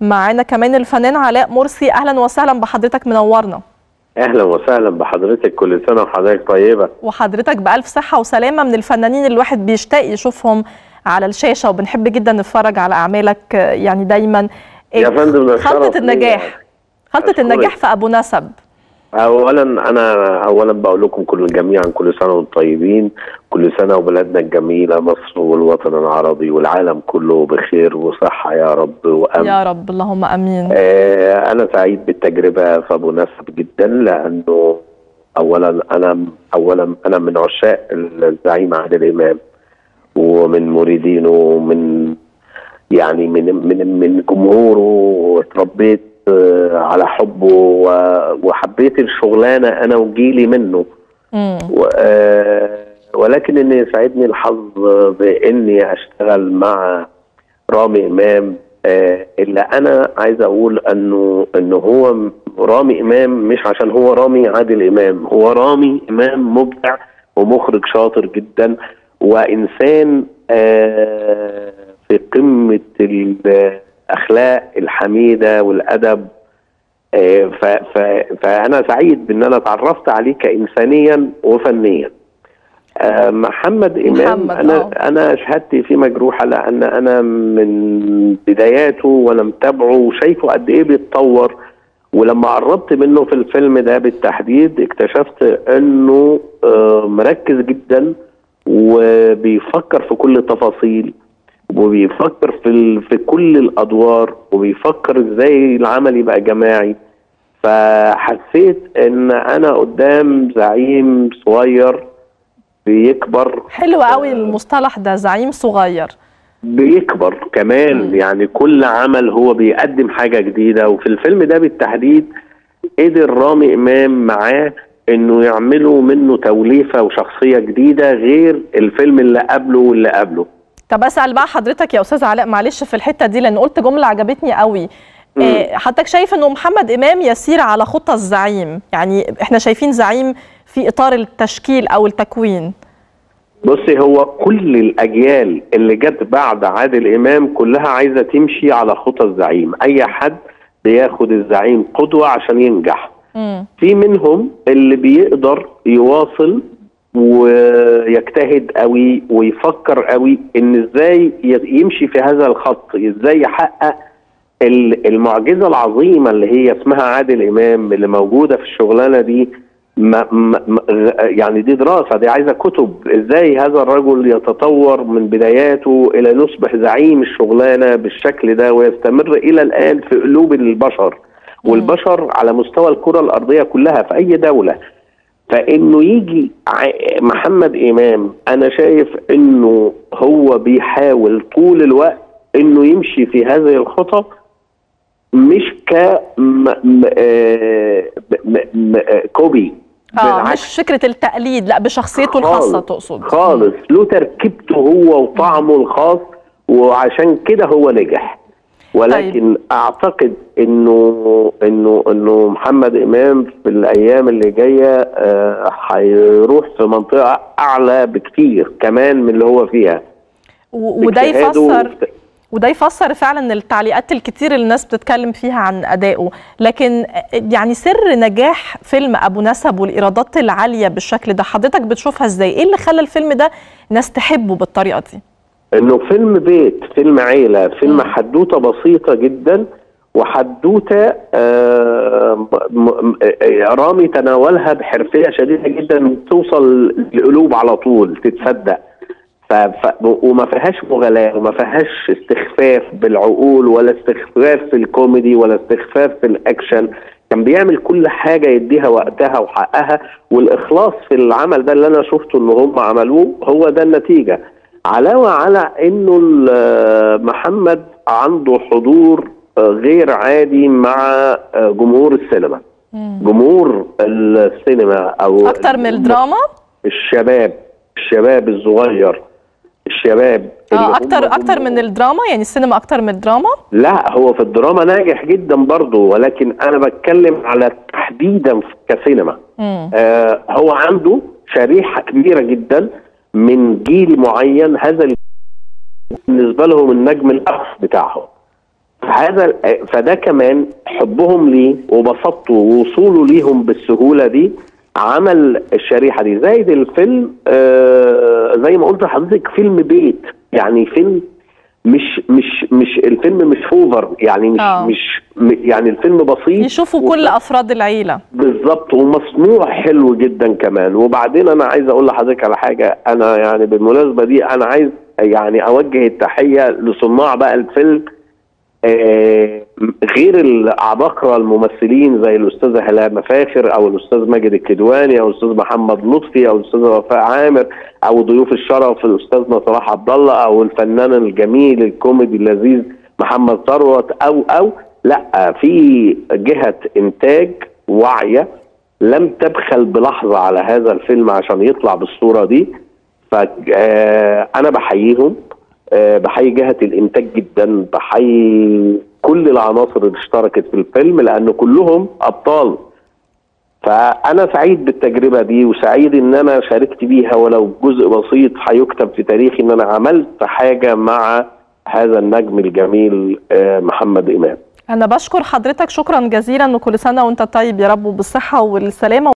معانا كمان الفنان علاء مرسي. أهلا وسهلا بحضرتك منورنا. أهلا وسهلا بحضرتك كل سنة وحضرتك طيبة. وحضرتك بألف صحة وسلامة من الفنانين اللي الواحد بيشتاق يشوفهم على الشاشة. وبنحب جدا نتفرج على أعمالك يعني دايما. يا فندم ده خلطة النجاح. خلطة. النجاح في أبو نسب. اولا أنا اولا بقول لكم كل جميعا كل سنة وأنتم طيبين. كل سنة وبلادنا الجميلة مصر والوطن العربي والعالم كله بخير وصحة يا رب وأمن. يا رب اللهم أمين. آه أنا سعيد ابو نسب جدا لأنه اولا أنا اولا أنا من عشاق الزعيم عادل إمام ومن مريدينه ومن يعني من من من جمهوره اتربيت آه، على حبه وحبيت الشغلانة أنا وجيلي منه. مم. و- آه، ولكن إن يسعدني الحظ بإني أشتغل مع رامي إمام آه، إلا أنا عايز أقول أنه انه هو رامي إمام مش عشان هو رامي عادل إمام هو رامي إمام مبدع ومخرج شاطر جدا وإنسان آه، في قمة الأخلاق الحميدة والأدب آه، فأنا سعيد بإن أنا اتعرفت عليه كانسانيا وفنيا. محمد إمام. محمد، أنا آه. أنا شهادتي فيه مجروحة لأن أنا من بداياته وأنا متابعه وشايفه قد إيه بيتطور. ولما قربت منه في الفيلم ده بالتحديد اكتشفت إنه آه، مركز جدا وبيفكر في كل التفاصيل وبيفكر في ال... في كل الأدوار وبيفكر إزاي العمل يبقى جماعي. فحسيت إن أنا قدام زعيم صغير بيكبر. حلو قوي المصطلح ده زعيم صغير. بيكبر كمان يعني كل عمل هو بيقدم حاجة جديدة. وفي الفيلم ده بالتحديد قدر رامي إمام معاه إنه يعملوا منه توليفة وشخصية جديدة غير الفيلم اللي قبله واللي قبله. طب أسأل بقى حضرتك يا أستاذ علاء معلش في الحتة دي لأن قلت جملة عجبتني قوي. إيه حضرتك شايف إنه محمد إمام يسير على خطى الزعيم؟ يعني إحنا شايفين زعيم في إطار التشكيل أو التكوين؟ بصي هو كل الأجيال اللي جت بعد عادل إمام كلها عايزة تمشي على خطى الزعيم. أي حد بياخد الزعيم قدوة عشان ينجح. مم. في منهم اللي بيقدر يواصل ويجتهد قوي ويفكر قوي إن إزاي يمشي في هذا الخط إزاي يحقق ال- المعجزة العظيمة اللي هي اسمها عادل إمام اللي موجودة في الشغلانة دي. ما ما يعني دي دراسة دي عايزة كتب. إزاي هذا الرجل يتطور من بداياته إلى يصبح زعيم الشغلانة بالشكل ده ويستمر إلى الآن في قلوب البشر والبشر على مستوى الكرة الأرضية كلها في أي دولة. فإنه يجي محمد إمام أنا شايف إنه هو بيحاول طول الوقت إنه يمشي في هذه الخطى مش ك م... آه، مش فكرة التقليد لا بشخصيته الخاصة تقصد. خالص. له تركيبته هو وطعمه الخاص وعشان كده هو نجح. ولكن طيب. أعتقد إنه إنه إنه محمد إمام في الأيام اللي جاية آه، هيروح في منطقة أعلى بكتير كمان من اللي هو فيها. وده يفسر وده يفسر فعلا التعليقات الكتير اللي الناس بتتكلم فيها عن أدائه. لكن يعني سر نجاح فيلم أبو نسب والإيرادات العالية بالشكل ده حضرتك بتشوفها إزاي؟ إيه اللي خلى الفيلم ده ناس تحبه بالطريقة دي؟ إنه فيلم بيت فيلم عيلة فيلم. حدوتة بسيطة جدا وحدوتة آه آه، رامي تناولها بحرفية شديدة جدا توصل للقلوب على طول تتصدق. ف... ف... وما فيهاش مغالاه وما فيهاش استخفاف بالعقول ولا استخفاف في الكوميدي ولا استخفاف في الأكشن. كان بيعمل كل حاجة يديها وقتها وحقها والإخلاص في العمل ده اللي أنا شفته إن هم عملوه هو ده النتيجة. علاوة على إنه ال- محمد عنده حضور آه، غير عادي مع آه، جمهور السينما. جمهور السينما أو أكتر من الدراما؟ الشباب الشباب الصغير. الشباب آه أكتر أكتر من الدراما؟ يعني السينما أكتر من الدراما؟ لا هو في الدراما ناجح جدا برضه ولكن أنا بتكلم على تحديدا كسينما. مم. آه هو عنده شريحة كبيرة جدا من جيل معين هذا بالنسبة لهم النجم الآخر بتاعهم. هذا فده كمان حبهم ليه وبساطته ووصوله ليهم بالسهولة دي عمل الشريحة دي. زائد الفيلم آه زي ما قلت لحضرتك فيلم بيت. يعني فيلم مش مش مش الفيلم مش اوفر يعني مش آه. مش يعني الفيلم بسيط. يشوفوا كل أفراد العيلة. بالظبط ومصنوع حلو جدا كمان. وبعدين أنا عايز أقول لحضرتك على حاجة. أنا يعني بالمناسبة دي أنا عايز يعني أوجه التحية لصناع بقى الفيلم. غير العباقرة الممثلين زي الأستاذة هلا مفاخر أو الأستاذ ماجد الكدواني أو الأستاذ محمد لطفي أو الأستاذ وفاء عامر أو ضيوف الشرف الأستاذ صلاح عبد الله أو الفنان الجميل الكوميدي اللذيذ محمد ثروت أو أو لا في جهة إنتاج واعية لم تبخل بلحظة على هذا الفيلم عشان يطلع بالصورة دي فأنا بحييهم. آه، بحيي جهة الإنتاج جدا بحيي كل العناصر اللي اشتركت في الفيلم لأن كلهم أبطال. فأنا سعيد بالتجربة دي وسعيد إن أنا شاركت بيها ولو جزء بسيط هيكتب في تاريخي إن أنا عملت حاجة مع هذا النجم الجميل آه، محمد إمام. أنا بشكر حضرتك شكرا جزيلا وكل سنة وأنت طيب يا رب وبالصحة والسلامة.